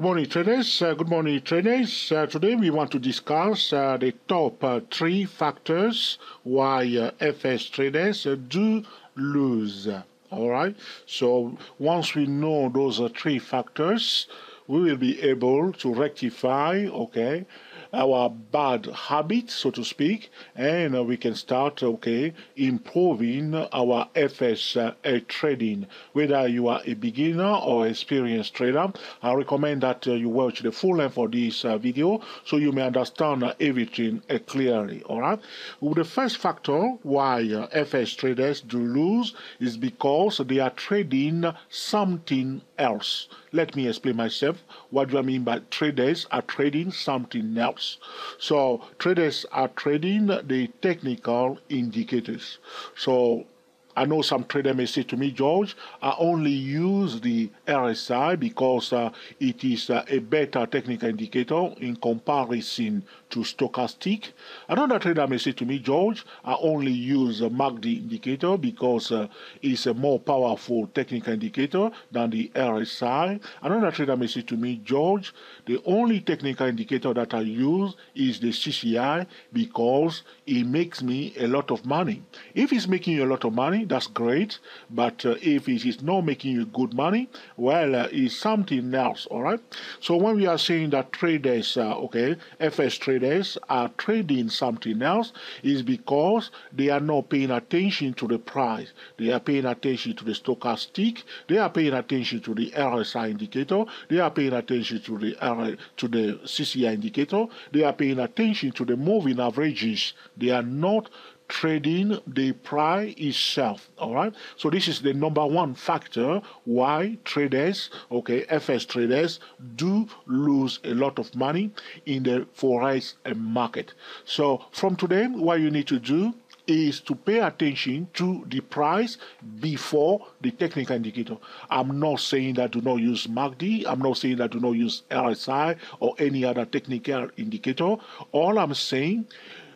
Good morning, traders. Uh, good morning, traders. Uh, today we want to discuss uh, the top uh, three factors why uh, FX traders uh, do lose. All right. So once we know those three factors, we will be able to rectify, okay, our bad habits, so to speak, and we can start, okay, improving our FX uh, trading. Whether you are a beginner or experienced trader, I recommend that uh, you watch the full length of this uh, video so you may understand everything clearly. All right. The first factor why FX traders do lose is because they are trading something else. Let me explain myself. What do I mean by traders are trading something else? So traders are trading the technical indicators. So I know some trader may say to me, George, I only use the RSI because uh, it is uh, a better technical indicator in comparison to stochastic. Another trader may say to me, George, I only use a MACD indicator because uh, it's a more powerful technical indicator than the RSI. Another trader may say to me, George, the only technical indicator that I use is the CCI because it makes me a lot of money. If it's making you a lot of money, that's great. But uh, if it is not making you good money, well, uh, it's something else, all right? So when we are saying that traders, uh, okay, FX traders are trading something else, is because they are not paying attention to the price. They are paying attention to the stochastic. They are paying attention to the RSI indicator. They are paying attention to the R to the CCI indicator. They are paying attention to the moving averages. They are not trading the price itself. All right. So this is the number one factor why traders, okay, FX traders do lose a lot of money in the forex market. So from today, what you need to do is to pay attention to the price before the technical indicator. I'm not saying that do not use MACD. I'm not saying that do not use RSI or any other technical indicator. All I'm saying,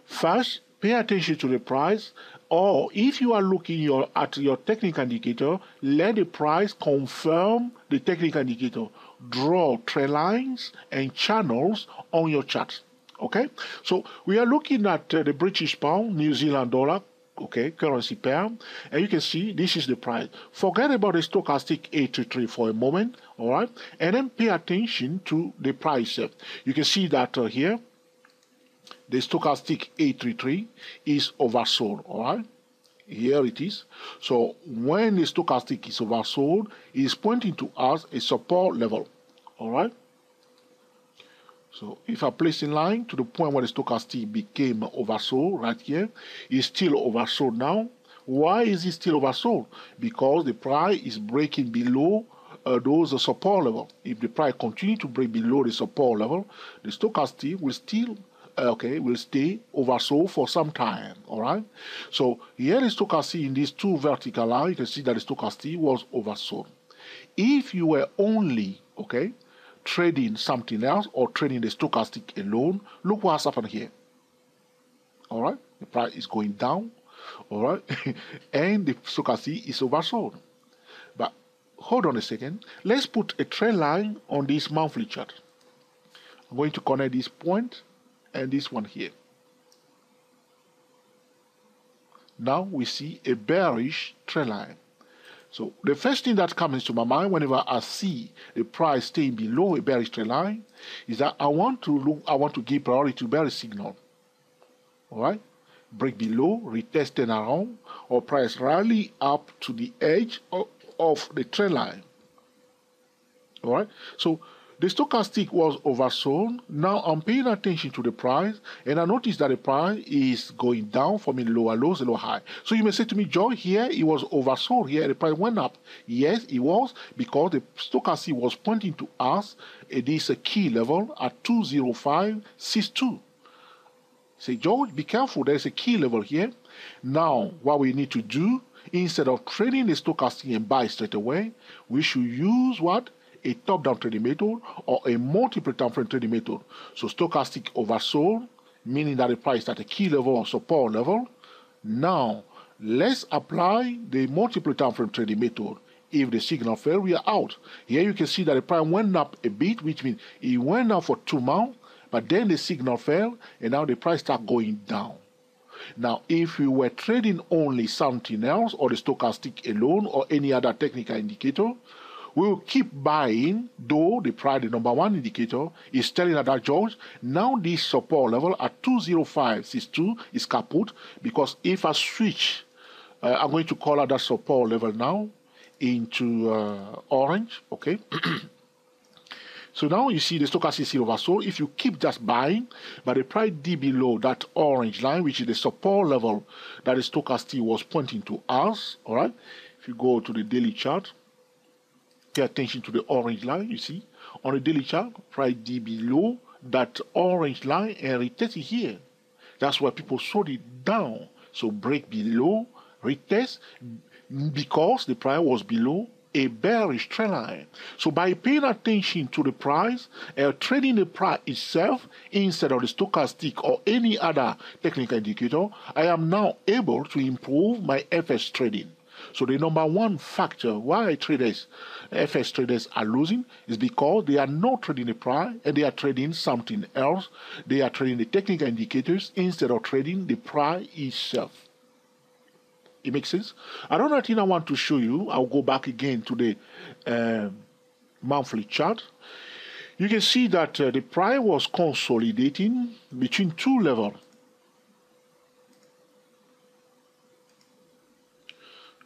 first, pay attention to the price or if you are looking your, at your technical indicator, let the price confirm the technical indicator. Draw trend lines and channels on your chart. Okay, so we are looking at uh, the British pound, New Zealand dollar, okay, currency pair, and you can see this is the price. Forget about the stochastic 833 for a moment, all right, and then pay attention to the price. You can see that uh, here the stochastic 833 is oversold, all right? Here it is. So when the stochastic is oversold, it is pointing to us a support level, all right? So if I place in line to the point where the stochastic became oversold right here, it's still oversold now. Why is it still oversold? Because the price is breaking below uh, those support level. If the price continue to break below the support level, the stochastic will still okay, will stay oversold for some time, all right? So here the stochastic in these two vertical lines, you can see that the stochastic was oversold. If you were only, okay, trading something else or trading the stochastic alone, look what's happened here. All right, the price is going down, all right, and the stochastic is oversold. But hold on a second, let's put a trend line on this monthly chart. I'm going to connect this point and this one here. Now we see a bearish trend line. So the first thing that comes to my mind whenever I see the price staying below a bearish trend line is that I want to look, I want to give priority to bearish signal. All right, break below, retest and around, or price rally up to the edge of, of the trend line. All right, so the stochastic was oversold. Now I'm paying attention to the price and I notice that the price is going down from a lower lows a lower high. So you may say to me, Joy, here it was oversold. Here the price went up. Yes, it was because the stochastic was pointing to us it is a key level at 20562. Say, George, be careful. There's a key level here. Now, what we need to do, instead of trading the stochastic and buy straight away, we should use what? A top-down trading method or a multiple time frame trading method. So stochastic oversold, meaning that the price at a key level or support level. Now, let's apply the multiple time frame trading method. If the signal fail, we are out. Here you can see that the price went up a bit, which means it went up for two months, but then the signal fell, and now the price start going down. Now, if we were trading only something else, or the stochastic alone, or any other technical indicator, we will keep buying, though the price, the number one indicator, is telling that George, now this support level at 20562 is kaput, because if I switch, uh, I'm going to call out that support level now into uh, orange, okay? So now you see the stochastic silver. So if you keep just buying, but the price D below that orange line, which is the support level that the stochastic was pointing to us, all right? If you go to the daily chart, pay attention to the orange line, you see? On the daily chart, D below that orange line and retest here. That's why people sold it down. So break below, retest, because the price was below a bearish trend line. So by paying attention to the price and uh, trading the price itself instead of the stochastic or any other technical indicator, I am now able to improve my FX trading. So the number one factor why traders, FX traders are losing is because they are not trading the price and they are trading something else. They are trading the technical indicators instead of trading the price itself. It makes sense. Another thing I want to show you, I'll go back again to the uh, monthly chart. You can see that uh, the price was consolidating between two levels.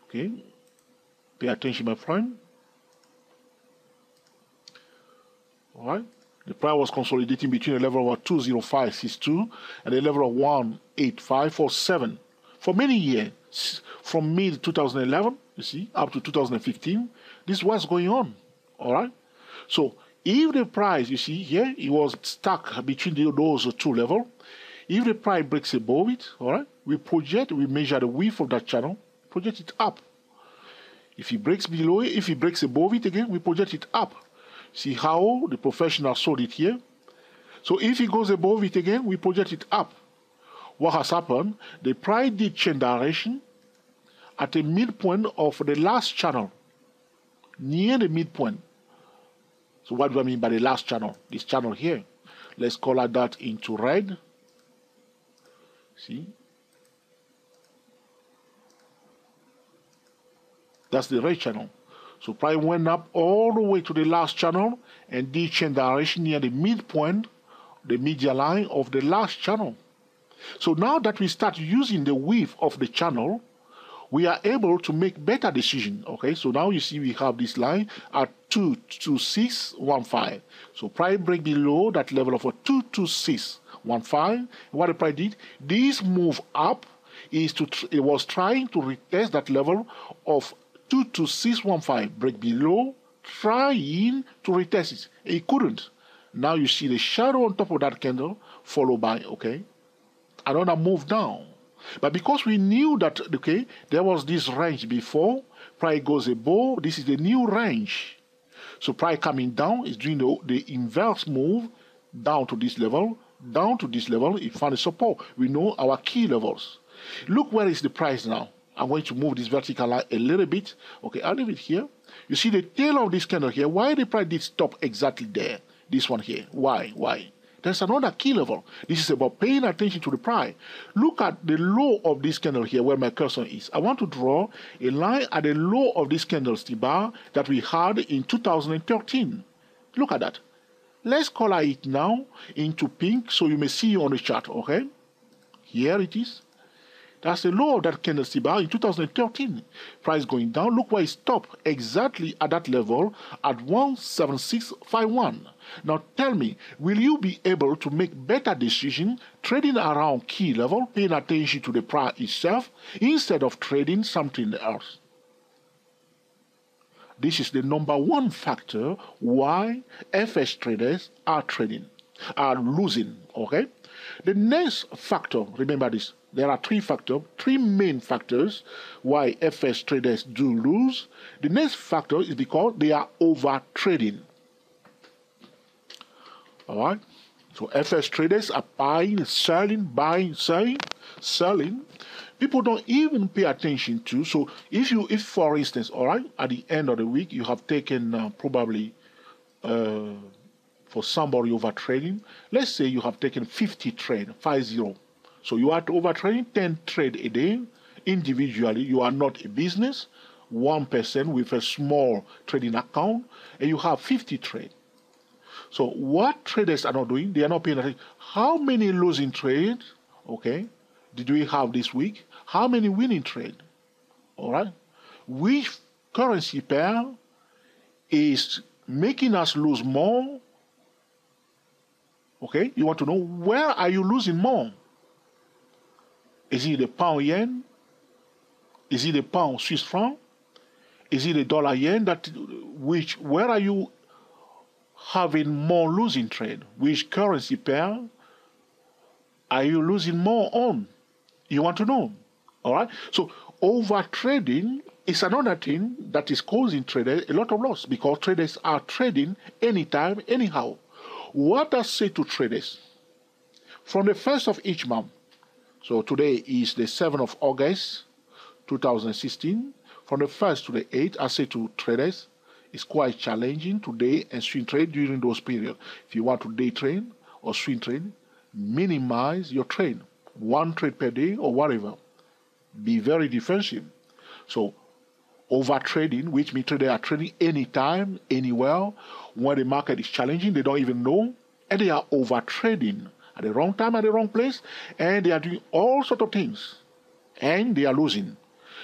Okay, pay attention, my friend. All right, the price was consolidating between a level of 20562 and a level of 18547 for many years from mid 2011, you see, up to 2015. This was going on. All right. So if the price, you see here, it was stuck between the, those two levels. If the price breaks above it, all right, we project, we measure the width of that channel, project it up. If it breaks below it, if it breaks above it again, we project it up. See how the professional sold it here? So if it goes above it again, we project it up. What has happened? The price did change direction at the midpoint of the last channel, near the midpoint. So what do I mean by the last channel? This channel here. Let's color that into red. See? That's the red channel. So price went up all the way to the last channel and did change direction near the midpoint, the media line of the last channel. So now that we start using the width of the channel, we are able to make better decision. Okay, so now you see we have this line at 22615. So price break below that level of a 22615. What the price did, this move up is to it was trying to retest that level of 22615 break below, trying to retest it. It couldn't. Now you see the shadow on top of that candle, followed by okay, another move down. But because we knew that, okay, there was this range before, price goes above, this is the new range. So price coming down is doing the, the inverse move down to this level, down to this level, it found support. We know our key levels. Look where is the price now. I'm going to move this vertical line a little bit. Okay, I'll leave it here. You see the tail of this candle here. Why the price did stop exactly there? This one here. Why? Why? There's another key level. This is about paying attention to the price. Look at the low of this candle here where my cursor is. I want to draw a line at the low of this candlestick bar that we had in 2013. Look at that. Let's color it now into pink so you may see on the chart, okay? Here it is. That's the low of that candlestick bar in 2013. Price going down. Look where it stopped exactly at that level at 17651. Now tell me, will you be able to make better decision trading around key level, paying attention to the price itself instead of trading something else? This is the number one factor why FX traders are trading, are losing. Okay? The next factor, remember this, there are three factors, three main factors why FX traders do lose. The next factor is because they are over trading. All right. So FX traders are buying, selling, buying, selling. selling, people don't even pay attention to. So if you, if for instance, all right, at the end of the week you have taken uh, probably uh, for somebody over trading, let's say you have taken 50 trade, five zero. So you are over trading 10 trade a day individually. You are not a business, one person with a small trading account, and you have 50 trade. So what traders are not doing, they are not paying attention. How many losing trade, okay, did we have this week? How many winning trade? All right. Which currency pair is making us lose more? Okay, you want to know where are you losing more? Is it the pound yen? Is it the pound Swiss franc? Is it the dollar yen? That which where are you having more losing trade? Which currency pair are you losing more on? You want to know. All right. So over trading is another thing that is causing traders a lot of loss because traders are trading anytime, anyhow. What does say to traders? From the first of each month, so today is the 7th of August 2016, from the 1st to the 8th, I say to traders, it's quite challenging to day and swing trade during those periods. If you want to day trade or swing trade, minimize your trade, one trade per day or whatever. Be very defensive. So over trading, which means they are trading anytime, anywhere. When the market is challenging, they don't even know, and they are over trading at the wrong time, at the wrong place, and they are doing all sorts of things, and they are losing.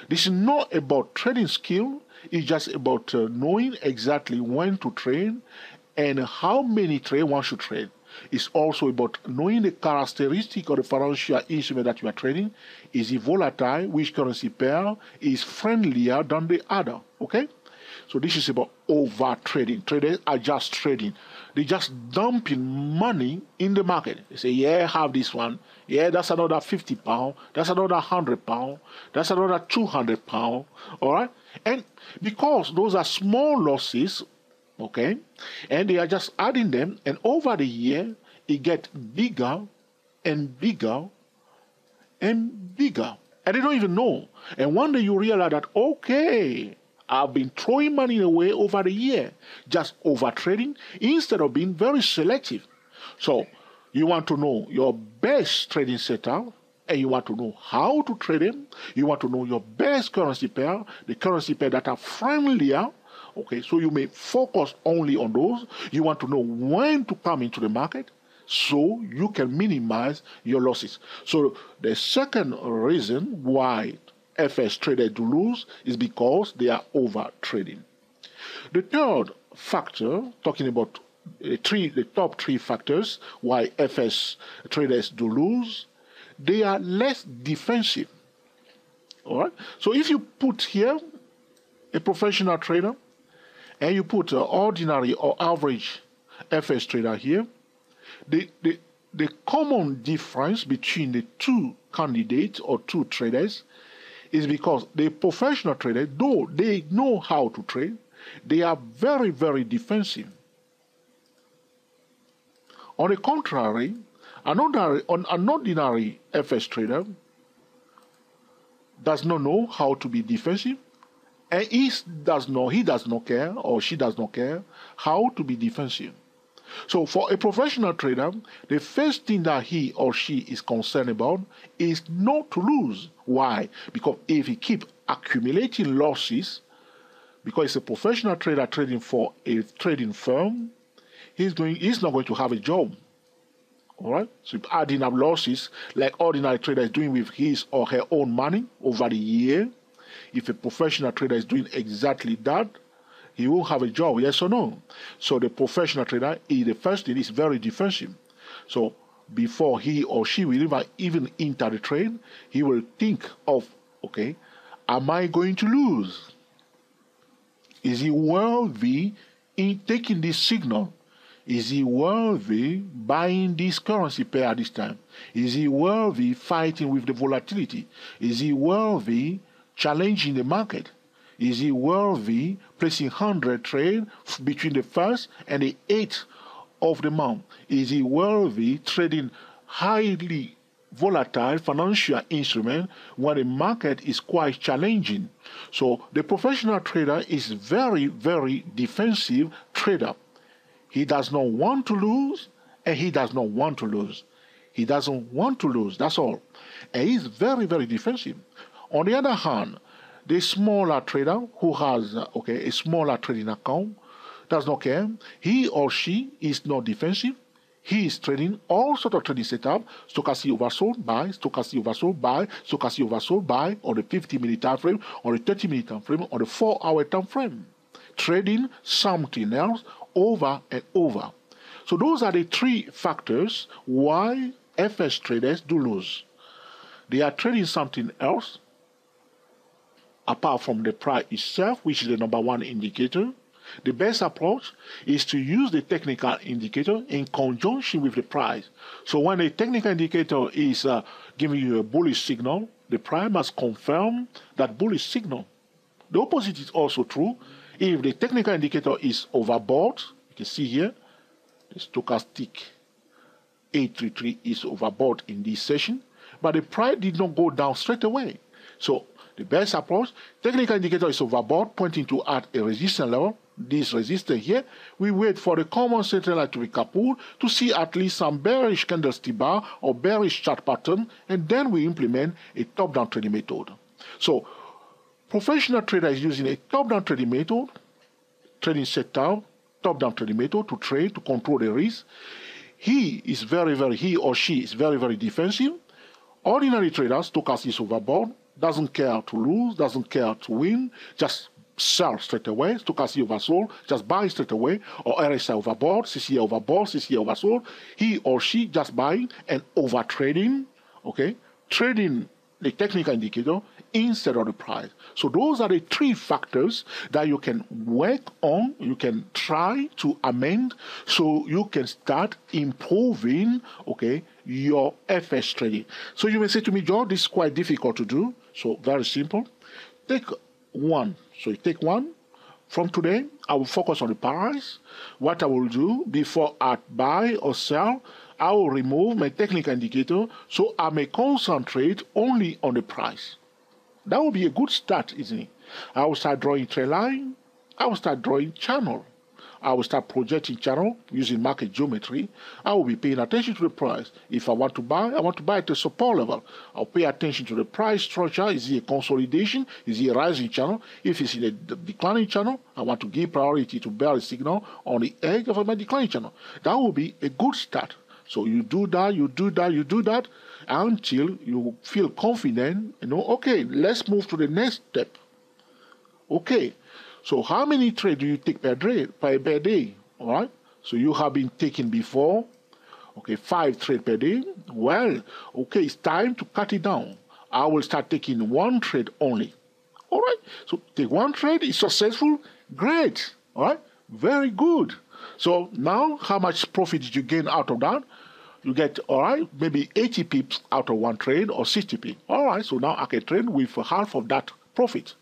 This is not about trading skill. It's just about uh, knowing exactly when to trade and how many trade one should trade. It's also about knowing the characteristic of the financial instrument that you are trading. Is it volatile? Which currency pair is friendlier than the other? Okay? So this is about over trading. Traders are just trading. They're just dumping money in the market. They say, yeah, have this one. Yeah, that's another 50 pound. That's another 100 pound. That's another 200 pound. All right? And because those are small losses, okay, and they are just adding them, and over the year, it gets bigger and bigger and bigger. And they don't even know. And one day you realize that, okay, I've been throwing money away over the year, just over trading instead of being very selective. So you want to know your best trading setup and you want to know how to trade them. You want to know your best currency pair, the currency pair that are friendlier. Okay, so you may focus only on those. You want to know when to come into the market so you can minimize your losses. So the second reason why FX traders do lose is because they are over trading. The third factor, talking about uh, three, the top three factors why FX traders do lose, they are less defensive. All right. So if you put here a professional trader and you put an ordinary or average FX trader here, the, the, the common difference between the two candidates or two traders is because the professional trader, though they know how to trade, they are very, very defensive. On the contrary, an ordinary, an ordinary FX trader does not know how to be defensive, and he does not, he does not care or she does not care how to be defensive. So for a professional trader, the first thing that he or she is concerned about is not to lose. Why? Because if he keep accumulating losses, because he's a professional trader trading for a trading firm, he's going he's not going to have a job. All right. So adding up losses like ordinary trader is doing with his or her own money over the year. If a professional trader is doing exactly that, he will have a job, yes or no? So the professional trader, is the first thing is very defensive. So before he or she will even, even enter the trade, he will think of, okay, am I going to lose? Is he worthy in taking this signal? Is he worthy buying this currency pair at this time? Is he worthy fighting with the volatility? Is he worthy challenging the market? Is he worthy placing 100 trade between the first and the eighth of the month? Is he worthy trading highly volatile financial instrument when the market is quite challenging. So the professional trader is very, very defensive trader. He does not want to lose and he does not want to lose. He doesn't want to lose, that's all. And he's very, very defensive. On the other hand, the smaller trader who has okay a smaller trading account does not care. He or she is not defensive. He is trading all sort of trading setup, stochastic oversold, buy, stochastic oversold, buy, stochastic oversold, buy on the 50 minute time frame, on the 30 minute time frame, on the 4 hour time frame. Trading something else over and over. So those are the three factors why FX traders do lose. They are trading something else apart from the price itself, which is the number one indicator. The best approach is to use the technical indicator in conjunction with the price. So when a technical indicator is uh, giving you a bullish signal, the price must confirm that bullish signal. The opposite is also true. If the technical indicator is overbought, you can see here, the stochastic 833 is overbought in this session, but the price did not go down straight away. So the best approach, technical indicator is overbought, pointing to at a resistance level. This resistance here, we wait for the common center line to be coupled to see at least some bearish candlestick bar or bearish chart pattern, and then we implement a top-down trading method. So, professional trader is using a top-down trading method, trading setup, top-down trading method to trade, to control the risk. He is very, very, he or she is very, very defensive. Ordinary traders, stochastic is overbought, doesn't care to lose, doesn't care to win, just sell straight away, stochastic oversold, just buy straight away, or RSI overbought, CCI overbought, CCI oversold. He or she just buying and over trading, okay? Trading the technical indicator instead of the price. So those are the three factors that you can work on, you can try to amend so you can start improving, okay, your FX trading. So you may say to me, George, this is quite difficult to do. So very simple. Take one. So you take one. From today, I will focus on the price. What I will do before I buy or sell, I will remove my technical indicator so I may concentrate only on the price. That will be a good start, isn't it? I will start drawing trend line. I will start drawing channel. I will start projecting channel using market geometry. I will be paying attention to the price. If I want to buy, I want to buy at the support level. I'll pay attention to the price structure. Is it a consolidation? Is it a rising channel? If it's in a declining channel, I want to give priority to bear a signal on the edge of my declining channel. That will be a good start. So you do that, you do that, you do that until you feel confident, you know, okay, let's move to the next step. Okay, so how many trades do you take per day? Per, per day, all right? So you have been taking before, okay, five trades per day. Well, okay, it's time to cut it down. I will start taking one trade only. All right, so take one trade, it's successful, great, all right, very good. So now, how much profit did you gain out of that? you get, all right, maybe 80 pips out of one trade or 60 pips. All right, so now I can trade with half of that profit.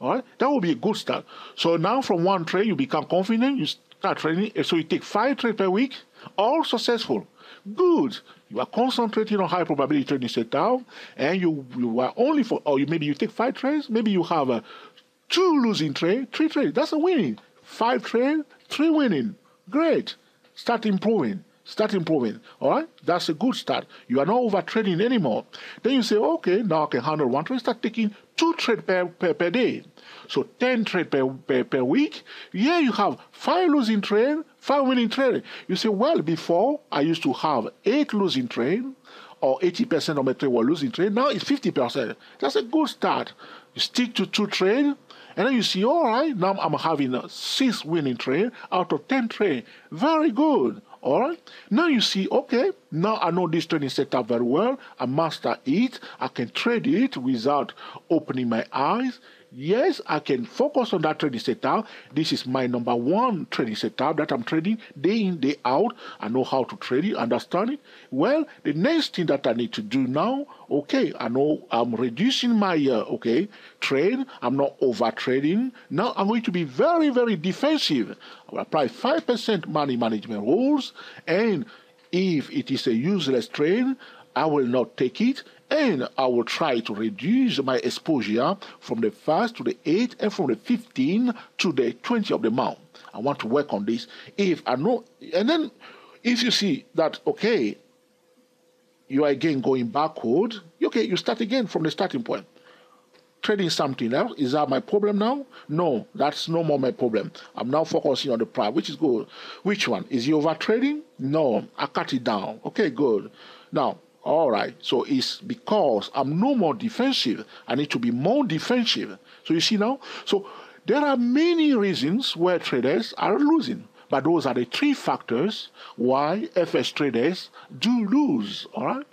All right, that will be a good start. So now from one trade, you become confident, you start trading. So you take five trades per week, all successful. Good. You are concentrating on high probability trading setup, and you you are only for, or you, maybe you take five trades, maybe you have a two losing trade, three trades. That's a winning. Five trade, three winning. Great. Start improving. Start improving. All right? That's a good start. You are not over trading anymore. Then you say, okay, now I can handle one trade. Start taking two trades per, per, per day. So 10 trade per, per, per week. Here you have five losing trade, five winning trade. You say, well, before I used to have eight losing trade or 80% of my trade were losing trade. Now it's 50%. That's a good start. You stick to two trade, and then you see, all right, now I'm having six winning trade out of 10 trade. Very good. All right. Now you see, okay, now I know this trading setup very well. I master it. I can trade it without opening my eyes. Yes, I can focus on that trading setup. This is my number one trading setup that I'm trading day in, day out. I know how to trade it, understand it. Well, the next thing that I need to do now, okay, I know I'm reducing my, uh, okay, trade. I'm not over trading. Now I'm going to be very, very defensive. I will apply 5% money management rules. And if it is a useless trade, I will not take it and I will try to reduce my exposure from the 1st to the 8th and from the 15th to the 20th of the month. I want to work on this. If I know, and then if you see that, okay, you are again going backward, okay, you start again from the starting point. Trading something else, is that my problem now? No, that's no more my problem. I'm now focusing on the price, which is good. Which one? Is he over trading? No, I cut it down. Okay, good. Now, all right, so it's because I'm no more defensive. I need to be more defensive. So you see now? So there are many reasons where traders are losing. But those are the three factors why FX traders do lose. All right.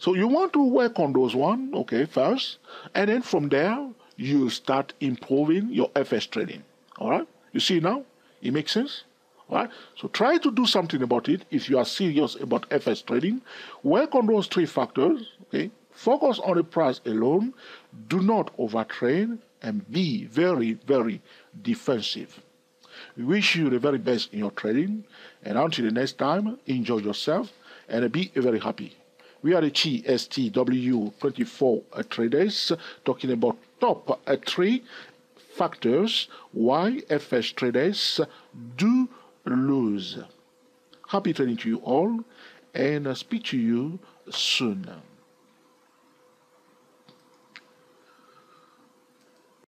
So you want to work on those one, okay, first, and then from there you start improving your FX trading. All right. You see now, it makes sense. Right? So try to do something about it if you are serious about FX trading. Work on those three factors. Okay. Focus on the price alone. Do not overtrade and be very, very defensive. We wish you the very best in your trading. And until the next time, enjoy yourself and be very happy. We are the GSTW24 traders talking about top three factors why FX traders do lose. Happy trading to you all and I'll speak to you soon.